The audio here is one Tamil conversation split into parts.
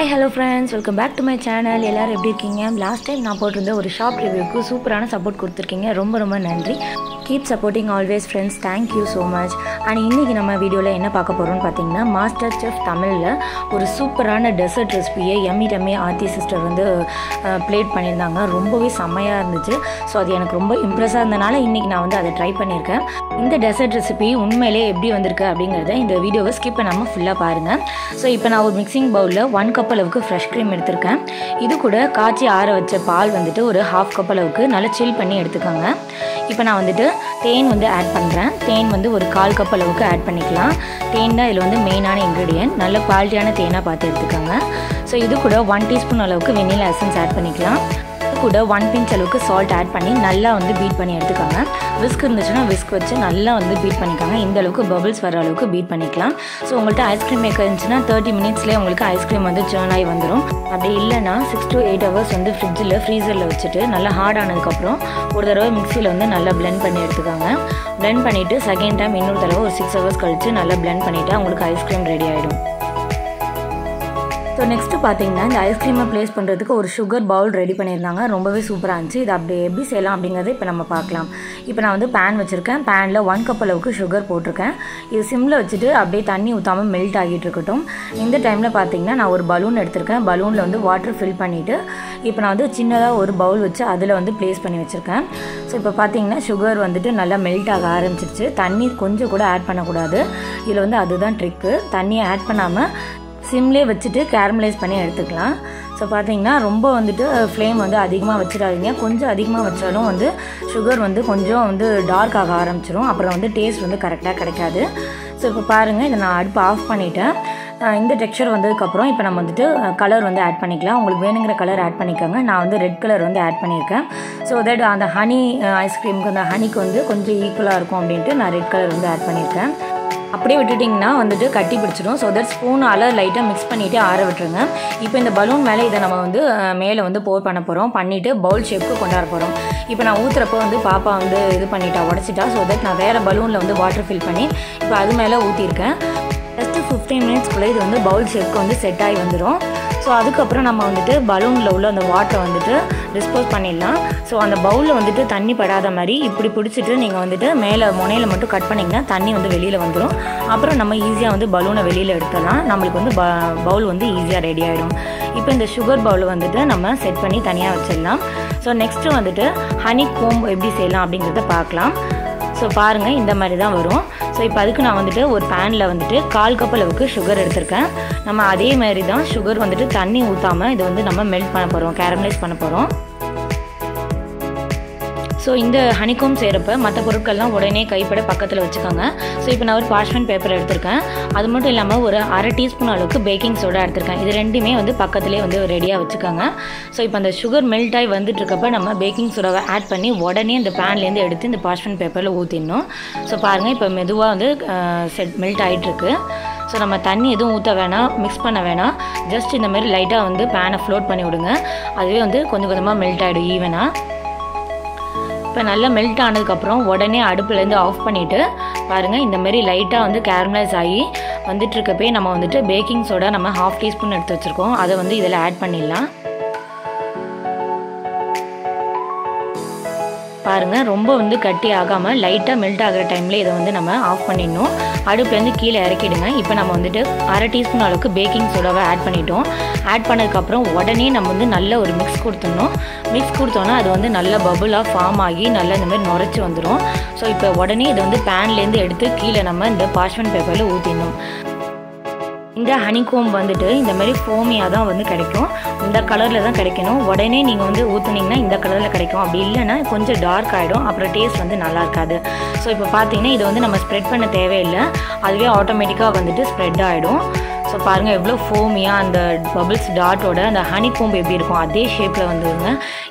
Hi hello friends welcome back to my channel எல்லோரும் எப்படி இருக்கீங்க? லாஸ்ட் டைம் நான் போட்டிருந்த ஒரு ஷாப் ரிவ்யூக்கு சூப்பரான சப்போர்ட் கொடுத்துருக்கீங்க. ரொம்ப ரொம்ப நன்றி. Keep supporting always friends thank you so much and இன்றைக்கி நம்ம வீடியோவில் என்ன பார்க்க போகிறோம்னு பார்த்தீங்கன்னா மாஸ்டர் செஃப் தமிழில் ஒரு சூப்பரான டெசர்ட் ரெசிபியை எம்மி டம்மி ஆர்த்தி சிஸ்டர் வந்து ப்ளேட் பண்ணியிருந்தாங்க. ரொம்பவே செம்மையாக இருந்துச்சு. ஸோ அது எனக்கு ரொம்ப இம்ப்ரெஸ்ஸாக இருந்தனால இன்றைக்கி நான் வந்து அதை ட்ரை பண்ணியிருக்கேன். இந்த டெசர்ட் ரெசிபி உண்மையிலே எப்படி வந்திருக்கு அப்படிங்கிறத இந்த வீடியோவை ஸ்கிப் பண்ணாமல் ஃபுல்லாக பாருங்கள் ஸோ இப்போ நான் ஒரு மிக்சிங் பவுலில் ஒன் கப் அளவுக்கு ஃப்ரெஷ் க்ரீம் எடுத்திருக்கேன். இது கூட காய்ச்சி ஆற வச்ச பால் வந்துட்டு ஒரு ஹாஃப் கப் அளவுக்கு நல்லா சில் பண்ணி எடுத்துக்கோங்க. இப்போ நான் வந்துட்டு தேன் வந்து ஆட் பண்ணுறேன் தேன் வந்து ஒரு கால் கப் அளவுக்கு ஆட் பண்ணிக்கலாம். தேன் தான் இதில் வந்து மெயினான இன்க்ரீடியன்ட் நல்ல குவாலிட்டியான தேனாக பார்த்து எடுத்துக்கோங்க. ஸோ இது கூட ஒன் டீஸ்பூன் அளவுக்கு வெண்ணிலா எசன்ஸ் ஆட் பண்ணிக்கலாம். கூட ஒன் பிஞ்ச் அளவுக்கு சால்ட் ஆட் பண்ணி நல்லா வந்து பீட் பண்ணி எடுத்துக்கோங்க. விஸ்க் இருந்துச்சுன்னா விஸ்க் வச்சு நல்லா வந்து பீட் பண்ணிக்கோங்க. இந்த அளவுக்கு பபிள்ஸ் வர அளவுக்கு பீட் பண்ணிக்கலாம். ஸோ உங்கள்கிட்ட ஐஸ்கிரீம் மேக்கர் இருந்துச்சுன்னா தேர்ட்டி மினிட்ஸ்லேயே உங்களுக்கு ஐஸ்கிரீம் வந்து சேர்ன் ஆகி வந்துடும் அப்படி இல்லைன்னா சிக்ஸ் டு எயிட் ஹவர்ஸ் வந்து ஃப்ரிட்ஜில் ஃப்ரீசரில் வச்சுட்டு நல்லா ஹார்ட் ஆனதுக்கப்புறம் ஒரு தடவை மிக்சியில் வந்து நல்லா பிளெண்ட் பண்ணி எடுத்துக்கோங்க. பிளெண்ட் பண்ணிவிட்டு செகண்ட் டைம் இன்னொரு தடவை ஒரு சிக்ஸ் ஹவர்ஸ் கழித்து நல்லா பிளெண்ட் பண்ணிவிட்டு உங்களுக்கு ஐஸ்கிரீம் ரெடி ஆகிடும் ஸோ நெக்ஸ்ட்டு பார்த்தீங்கன்னா இந்த ஐஸ்கிரீமை ப்ளேஸ் பண்ணுறதுக்கு ஒரு சுகர் பவுல் ரெடி பண்ணியிருந்தாங்க. ரொம்பவே சூப்பராக இருந்துச்சு. இது அப்படி எப்படி செய்யலாம் அப்படிங்கிறத இப்போ நம்ம பார்க்கலாம். இப்போ நான் வந்து பேன் வச்சுருக்கேன். பேனில் ஒன் கப் அளவுக்கு சுகர் போட்டிருக்கேன். இது சிம்மில் வச்சுட்டு அப்படியே தண்ணி ஊற்றாமல் மெல்ட் ஆகிட்டு இருக்கட்டும். இந்த டைமில் பார்த்தீங்கன்னா நான் ஒரு பலூன் எடுத்திருக்கேன். பலூனில் வந்து வாட்டர் ஃபில் பண்ணிவிட்டு இப்போ நான் வந்து சின்னதாக ஒரு பவுல் வச்சு அதில் வந்து ப்ளேஸ் பண்ணி வச்சுருக்கேன். ஸோ இப்போ பார்த்தீங்கன்னா சுகர் வந்துட்டு நல்லா மெல்ட் ஆக ஆரம்பிச்சிருச்சு. தண்ணி கொஞ்சம் கூட ஆட் பண்ணக்கூடாது. இதில் வந்து அதுதான் ட்ரிக்கு தண்ணியை ஆட் பண்ணாமல் சிம்லே வச்சுட்டு கேரமலைஸ் பண்ணி எடுத்துக்கலாம். ஸோ பார்த்தீங்கன்னா ரொம்ப வந்துட்டு ஃப்ளேம் வந்து அதிகமாக வச்சிடாதீங்க. கொஞ்சம் அதிகமாக வச்சாலும் வந்து சுகர் வந்து கொஞ்சம் வந்து டார்க் ஆக ஆரம்பிச்சிடும் அப்புறம் வந்து டேஸ்ட் வந்து கரெக்டாக கிடைக்காது. ஸோ இப்போ பாருங்கள் இதை நான் அடுப்பு ஆஃப் பண்ணிட்டேன். இந்த டெக்ஸ்சர் வந்ததுக்கப்புறம் இப்போ நம்ம வந்துட்டு கலர் வந்து ஆட் பண்ணிக்கலாம். உங்களுக்கு வேணுங்கிற கலர் ஆட் பண்ணிக்கோங்க. நான் வந்து ரெட் கலர் வந்து ஆட் பண்ணியிருக்கேன். ஸோ தட் அந்த ஹனி ஐஸ்கிரீமுக்கு அந்த ஹனிக்கு வந்து கொஞ்சம் ஈக்குவலாக இருக்கும் அப்படின்ட்டு நான் ரெட் கலர் வந்து ஆட் பண்ணியிருக்கேன். அப்படியே விட்டுட்டிங்கன்னா வந்துட்டு கட்டி பிடிச்சிடும் ஸோ தட் ஸ்பூன் அலர் லைட்டாக மிக்ஸ் பண்ணிவிட்டு ஆற விட்டுருங்க. இப்போ இந்த பலூன் மேலே இதை நம்ம வந்து மேலே வந்து போர் பண்ண போகிறோம் பண்ணிவிட்டு பவுல் ஷேப்புக்கு கொண்டாட போகிறோம் இப்போ நான் ஊற்றுறப்போ வந்து பாப்பா வந்து இது பண்ணிட்டா உடச்சிட்டா. ஸோ தட் நான் வேறு பலூனில் வந்து வாட்டர் ஃபில் பண்ணி இப்போ அது மேலே ஊற்றிருக்கேன் ஜஸ்ட்டு ஃபிஃப்டீன் மினிட்ஸ்க்குள்ளே இது வந்து பவுல் ஷேப்புக்கு வந்து செட் ஆகி வந்துடும் ஸோ அதுக்கப்புறம் நம்ம வந்துட்டு பலூனில் உள்ள அந்த வாட்டரை வந்துட்டு டிஸ்போஸ் பண்ணிடலாம். ஸோ அந்த பவுலில் வந்துட்டு தண்ணி படாத மாதிரி இப்படி பிடிச்சிட்டு நீங்கள் வந்துட்டு மேலே முனையில் மட்டும் கட் பண்ணிங்கன்னா தண்ணி வந்து வெளியில் வந்துடும் அப்புறம் நம்ம ஈஸியாக வந்து பலூனை வெளியில் எடுத்துடலாம். நம்மளுக்கு வந்து ப பவுல் வந்து ஈஸியாக ரெடி ஆகிடும் இப்போ இந்த சுகர் பவுல் வந்துட்டு நம்ம செட் பண்ணி தனியாக வச்சிடலாம். ஸோ நெக்ஸ்ட்டு வந்துட்டு ஹனி கோம்பு எப்படி செய்யலாம் அப்படிங்கிறத பார்க்கலாம். ஸோ பாருங்கள் இந்த மாதிரி தான் வரும். ஸோ இப்போ அதுக்கு நான் வந்துட்டு ஒரு பேனில் வந்துட்டு கால் கப் அளவுக்கு சுகர் எடுத்திருக்கேன். நம்ம அதே மாதிரி தான் சுகர் வந்துட்டு தண்ணி ஊற்றாமல் இதை வந்து நம்ம மெல்ட் பண்ண போகிறோம் கேரமலைஸ் பண்ண போகிறோம் ஸோ இந்த ஹனிகோம் செய்கிறப்ப மற்ற பொருட்கள்லாம் உடனே கைப்பட பக்கத்தில் வச்சுக்கோங்க. ஸோ இப்போ நான் ஒரு பார்ச்மெண்ட் பேப்பர் எடுத்திருக்கேன். அது மட்டும் இல்லாமல் ஒரு அரை டீஸ்பூன் அளவுக்கு பேக்கிங் சோடா எடுத்திருக்கேன். இது ரெண்டுமே வந்து பக்கத்துலேயே வந்து ரெடியாக வச்சுக்கோங்க. ஸோ இப்போ அந்த சுகர் மெல்ட் ஆகி வந்துட்டு இருக்கப்ப நம்ம பேக்கிங் சோடாவை ஆட் பண்ணி உடனே இந்த பேன்லேருந்து எடுத்து இந்த பார்ச்மெண்ட் பேப்பரில் ஊற்றிடணும் ஸோ பாருங்கள் இப்போ மெதுவாக வந்து செட் மெல்ட் ஆகிட்டுருக்கு ஸோ நம்ம தண்ணி எதுவும் ஊற்ற வேணாம் மிக்ஸ் பண்ண வேணாம். ஜஸ்ட் இந்த மாதிரி லைட்டாக வந்து பேனை ஃப்ளோட் பண்ணி விடுங்க. அதுவே வந்து கொஞ்சம் கொஞ்சமாக மெல்ட் ஆகிடும் ஈவனாக இப்போ நல்லா மெல்ட் ஆனதுக்கப்புறம் உடனே அடுப்புலேருந்து ஆஃப் பண்ணிவிட்டு பாருங்கள் இந்த மாதிரி லைட்டாக வந்து கேரமலைஸ் ஆகி வந்துட்டுருக்கப்பே நம்ம வந்துட்டு பேக்கிங் சோடா நம்ம ஹாஃப் டீஸ்பூன் எடுத்து வச்சுருக்கோம். அதை வந்து இதில் ஆட் பண்ணிடலாம். பாருங்கள் ரொம்ப வந்து கட்டி ஆகாமல் லைட்டாக மெல்ட் ஆகிற டைமில் இதை வந்து நம்ம ஆஃப் பண்ணிடணும். அடுப்புலேருந்து கீழே இறக்கிடுங்க. இப்போ நம்ம வந்துட்டு அரை டீஸ்பூன் அளவுக்கு பேக்கிங் சோடாவை ஆட் பண்ணிட்டோம். ஆட் பண்ணதுக்கப்புறம் உடனே நம்ம வந்து நல்ல ஒரு மிக்ஸ் கொடுத்துடணும். மிக்ஸ் கொடுத்தோன்னா அது வந்து நல்ல பபுளாக ஃபார்ம் ஆகி நல்லா இந்த மாதிரி நுரைச்சி வந்துடும் ஸோ இப்போ உடனே இதை வந்து பேன்லேருந்து எடுத்து கீழே நம்ம இந்த பார்ச்மெண்ட் பேப்பரில் ஊற்றிடணும் இந்த ஹனிகோம் வந்துட்டு இந்த மாதிரி ஃபோமியாக தான் வந்து கிடைக்கும். இந்த கலரில் தான் கிடைக்கணும். உடனே நீங்கள் வந்து ஊற்றுனீங்கன்னா இந்த கலரில் கிடைக்கும். அப்படி இல்லைன்னா கொஞ்சம் டார்க் ஆகிடும் அப்புறம் டேஸ்ட் வந்து நல்லா இருக்காது. ஸோ இப்போ பார்த்தீங்கன்னா இதை வந்து நம்ம ஸ்ப்ரெட் பண்ண தேவையில்லை. அதுவே ஆட்டோமேட்டிக்காக வந்துட்டு ஸ்ப்ரெட் ஆகிடும் ஸோ பாருங்கள் எவ்வளோ ஃபோமியாக அந்த பபிள்ஸ் டாட்டோட அந்த ஹனி கோம்பு எப்படி இருக்கும் அதே ஷேப்பில் வந்துருங்க.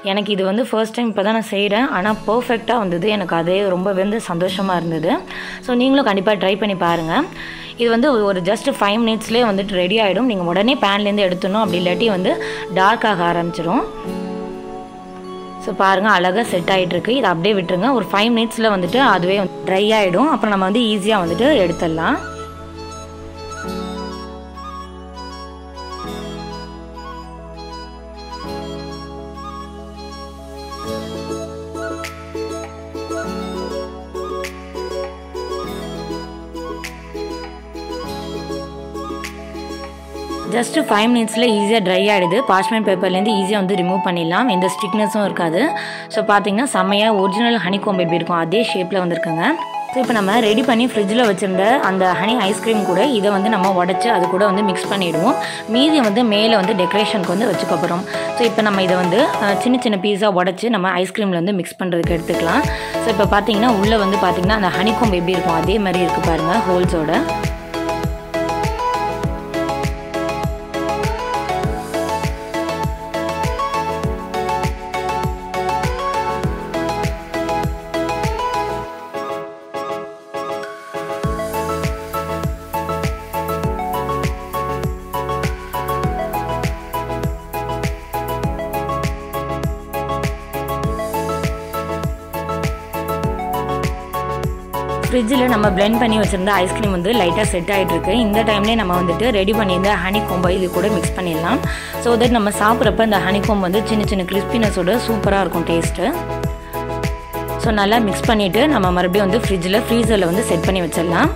எனக்கு இது வந்து ஃபர்ஸ்ட் டைம் இப்போ தான் நான் செய்கிறேன் ஆனால் பர்ஃபெக்டாக வந்தது. எனக்கு அதே ரொம்ப வந்து சந்தோஷமாக இருந்தது. ஸோ நீங்களும் கண்டிப்பாக ட்ரை பண்ணி பாருங்கள் இது வந்து ஒரு ஜஸ்ட் ஃபைவ் மினிட்ஸ்லேயே வந்துட்டு ரெடி ஆகிடும் நீங்கள் உடனே பேன்லேருந்து எடுத்துடணும். அப்படி இல்லாட்டி வந்து டார்க் ஆக ஆரம்பிச்சிடும் ஸோ பாருங்கள் அழகாக செட் ஆகிட்டுருக்கு இதை அப்படியே விட்டுருங்க. ஒரு ஃபைவ் மினிட்ஸில் வந்துட்டு அதுவே ட்ரை ஆகிடும் அப்புறம் நம்ம வந்து ஈஸியாக வந்துட்டு எடுத்துடலாம். ஜஸ்ட்டு ஃபைவ் மினிட்ஸில் ஈஸியாக ட்ரை ஆகிடுது பாஷ்மேன் பேப்பர்லேருந்து ஈஸியாக வந்து ரிமூவ் பண்ணிடலாம். எந்த ஸ்டிக்னஸும் இருக்காது. ஸோ பார்த்தீங்கன்னா செம்மையாக ஒரிஜினல் ஹனி கோம்பு எப்படி இருக்கும் அதே ஷேப்பில் வந்திருக்குங்க. ஸோ இப்போ நம்ம ரெடி பண்ணி ஃப்ரிட்ஜில் வச்சுருந்த அந்த ஹனி ஐஸ்கிரீம் கூட இதை வந்து நம்ம உடச்சி அது கூட வந்து மிக்ஸ் பண்ணிவிடுவோம் மீதி வந்து மேலே வந்து டெக்கரேஷனுக்கு வந்து வச்சுக்க போகிறோம் ஸோ இப்போ நம்ம இதை வந்து சின்ன சின்ன பீஸாக உடச்சி நம்ம ஐஸ்கிரீமில் வந்து மிக்ஸ் பண்ணுறதுக்கு எடுத்துக்கலாம். ஸோ இப்போ பார்த்தீங்கன்னா உள்ளே வந்து பார்த்திங்கன்னா அந்த ஹனி எப்படி இருக்கும் அதே மாதிரி இருக்குது பாருங்கள் ஹோல்ஸோட ஃப்ரிட்ஜில் நம்ம பிளெண்ட் பண்ணி வச்சுருந்த ஐஸ்கிரீம் வந்து லைட்டாக செட் ஆகிட்டுருக்கு இந்த டைம்லேயே நம்ம வந்துட்டு ரெடி பண்ணியிருந்த ஹனி கோம்பை இது கூட மிக்ஸ் பண்ணிடலாம். ஸோ தட் நம்ம சாப்பிட்றப்ப இந்த ஹனி கோம்பு வந்து சின்ன சின்ன கிறிஸ்பினஸோட சூப்பராக இருக்கும் டேஸ்ட்டு ஸோ நல்லா மிக்ஸ் பண்ணிவிட்டு நம்ம மறுபடியும் வந்து ஃப்ரிட்ஜில் ஃப்ரீசரில் வந்து செட் பண்ணி வச்சிடலாம்.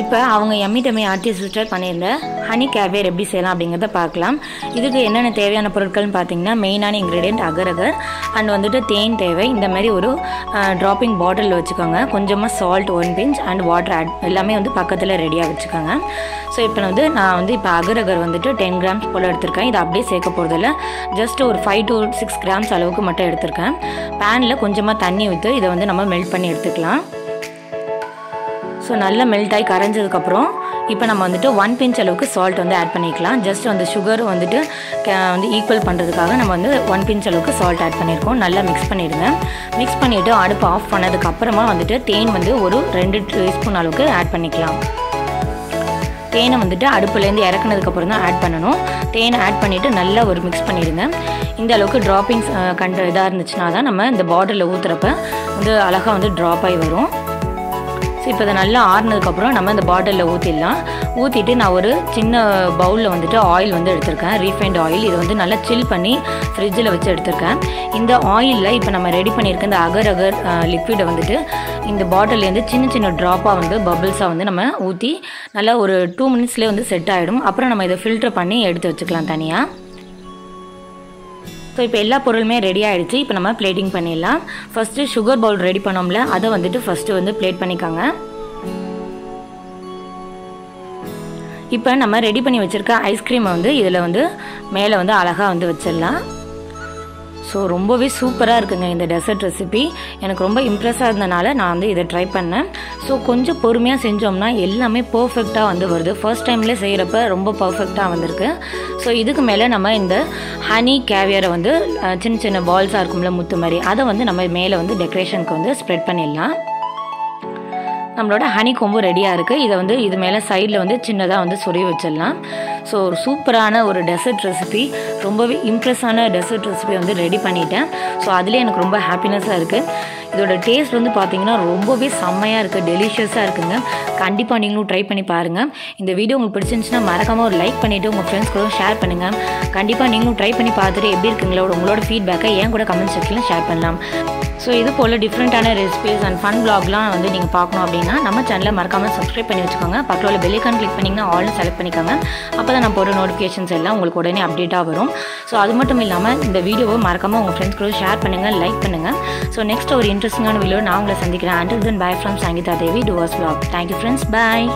இப்போ அவங்க எம்மி டம்மி ஆர்டிஸ்டர் பண்ணியிருந்த ஹனி கேவியர் எப்படி செய்யலாம் அப்படிங்கிறத பார்க்கலாம். இதுக்கு என்னென்ன தேவையான பொருட்கள்னு பார்த்தீங்கன்னா மெயினான இன்க்ரீடியன்ட் அகரகர் அண்ட் வந்துட்டு தேன் தேவை. இந்த மாதிரி ஒரு ட்ராப்பிங் பாட்டில் வச்சுக்கோங்க. கொஞ்சமாக salt one pinch and water add எல்லாமே வந்து பக்கத்தில் ரெடியாக வச்சுக்கோங்க. ஸோ இப்போ வந்து நான் வந்து இப்போ அகரகர் வந்துட்டு டென் கிராம்ஸ் போல் எடுத்திருக்கேன். இதை அப்படியே சேர்க்க போகிறதில்ல ஜஸ்ட் ஒரு ஃபைவ் டு சிக்ஸ் கிராம்ஸ் அளவுக்கு மட்டும் எடுத்திருக்கேன். பேனில் கொஞ்சமாக தண்ணி ஊற்றி இதை வந்து நம்ம மெல்ட் பண்ணி எடுத்துக்கலாம். ஸோ நல்லா மெல்ட் ஆகி கரைஞ்சதுக்கப்புறம் இப்போ நம்ம வந்துட்டு ஒன் பிஞ்ச் அளவுக்கு சால்ட் வந்து ஆட் பண்ணிக்கலாம். ஜஸ்ட் வந்து சுகர் வந்துட்டு வந்து ஈக்குவல் பண்ணுறதுக்காக நம்ம வந்து ஒன் பிஞ்ச் அளவுக்கு சால்ட் ஆட் பண்ணியிருக்கோம் நல்லா மிக்ஸ் பண்ணிடுங்க. மிக்ஸ் பண்ணிவிட்டு அடுப்பு ஆஃப் பண்ணதுக்கப்புறமா வந்துட்டு தேன் வந்து ஒரு ரெண்டு டீஸ்பூன் அளவுக்கு ஆட் பண்ணிக்கலாம். தேனை வந்துட்டு அடுப்புலேருந்து இறக்குனதுக்கப்புறம் தான் ஆட் பண்ணணும். தேனை ஆட் பண்ணிவிட்டு நல்லா ஒரு மிக்ஸ் பண்ணிவிடுங்க இந்த அளவுக்கு ட்ராப்பிங்ஸ் கண்ட இதாக இருந்துச்சுன்னா தான் நம்ம இந்த பாட்டிலில் ஊற்றுறப்ப வந்து அழகாக வந்து ட்ராப் ஆகி வரும். இப்போ இதை நல்லா ஆறுனதுக்கப்புறம் நம்ம இந்த பாட்டிலில் ஊற்றிடலாம் ஊற்றிட்டு நான் ஒரு சின்ன பவுலில் வந்துட்டு ஆயில் வந்து எடுத்திருக்கேன். ரீஃபைண்ட் ஆயில் இதை வந்து நல்லா சில் பண்ணி ஃப்ரிட்ஜில் வச்சு எடுத்திருக்கேன். இந்த ஆயிலில் இப்போ நம்ம ரெடி பண்ணியிருக்க இந்த அகர் அகர் லிக்விடை வந்துட்டு இந்த பாட்டிலேருந்து சின்ன சின்ன ட்ராப்பாக வந்து பபிள்ஸாக வந்து நம்ம ஊற்றி நல்லா ஒரு டூ மினிட்ஸ்லேயே வந்து செட் ஆகிடும் அப்புறம் நம்ம இதை ஃபில்டர் பண்ணி எடுத்து வச்சுக்கலாம் தனியாக ஸோ இப்போ எல்லா பொருளுமே ரெடி ஆகிடுச்சு இப்போ நம்ம பிளேட்டிங் பண்ணிடலாம். ஃபஸ்ட்டு சுகர் பவுல் ரெடி பண்ணோம்ல அதை வந்துட்டு ஃபஸ்ட்டு வந்து பிளேட் பண்ணிக்காங்க. இப்போ நம்ம ரெடி பண்ணி வச்சுருக்க ஐஸ்கிரீமை வந்து இதில் வந்து மேலே வந்து அழகாக வந்து வச்சிடலாம். ஸோ ரொம்பவே சூப்பராக இருக்குங்க இந்த டெசர்ட் ரெசிபி எனக்கு ரொம்ப இம்ப்ரெஸ்ஸாக இருந்தனால நான் வந்து இதை ட்ரை பண்ணேன். ஸோ கொஞ்சம் பொறுமையாக செஞ்சோம்னா எல்லாமே பர்ஃபெக்டாக வந்து வருது. ஃபர்ஸ்ட் டைம்லேயே செய்கிறப்ப ரொம்ப பர்ஃபெக்டாக வந்திருக்கு. ஸோ இதுக்கு மேலே நம்ம இந்த ஹனி கேவியரை வந்து சின்ன சின்ன பால்ஸாக இருக்கும்ல முத்து மாதிரி அதை வந்து நம்ம மேலே வந்து டெக்கரேஷனுக்கு வந்து ஸ்ப்ரெட் பண்ணிடலாம். நம்மளோட ஹனி கொம்பு ரெடியாக இருக்குது இதை வந்து இது மேலே சைடில் வந்து சின்னதாக வந்து சொறி வச்சிடலாம். ஸோ ஒரு சூப்பரான ஒரு டெசர்ட் ரெசிபி ரொம்பவே இம்ப்ரெஸ்ஸான டெசர்ட் ரெசிபி வந்து ரெடி பண்ணிட்டேன். ஸோ அதுலேயே எனக்கு ரொம்ப ஹாப்பினஸ்ஸாக இருக்குது இதோட டேஸ்ட் வந்து பார்த்தீங்கன்னா ரொம்பவே செம்மையாக இருக்குது டெலிஷியஸாக இருக்குங்க. கண்டிப்பாக நீங்களும் ட்ரை பண்ணி பாருங்கள் இந்த வீடியோ உங்களுக்கு பிடிச்சிருந்துச்சுன்னா மறக்காமல் ஒரு லைக் பண்ணிவிட்டு உங்கள் ஃப்ரெண்ட்ஸ் கூட ஷேர் பண்ணுங்கள் கண்டிப்பாக நீங்களும் ட்ரை பண்ணி பார்த்துட்டு எப்படி இருக்குங்களோ உங்களோட ஃபீட்பேக்கை ஏன் கூட கமெண்ட் செக்ஷனில் ஷேர் பண்ணலாம். ஸோ இது போல் டிஃப்ரெண்ட்டான ரெசிபிஸ் அண்ட் ஃபன் பிளாக்லாம் வந்து நீங்கள் பார்க்கணும் அப்படின்னா நம்ம சேனலை மறக்காமல் சப்ஸ்கிரைப் பண்ணி வச்சுக்கோங்க. பக்கத்தில் உள்ள பெல்லைக்கான் கிளிக் பண்ணிங்கன்னா ஆல்னு செலக்ட் பண்ணிக்கோங்க. அப்போ தான் நான் போகிற நோட்டிஃபிகேஷன்ஸ் எல்லாம் உங்களுக்கு உடனே அப்டேட்டாக வரும். ஸோ அது மட்டும் இல்லாமல் இந்த வீடியோவை மறக்காமல் உங்கள் ஃப்ரெண்ட்ஸ் கூட ஷேர் பண்ணுங்கள் லைக் பண்ணுங்கள் ஸோ நெக்ஸ்ட் ஒரு இன்ட்ரெஸ்டிங்கான வீடியோ நான் உங்களை சந்திக்கிறேன். Until then bye from Sangeetha Devi towards blog thank you friends bye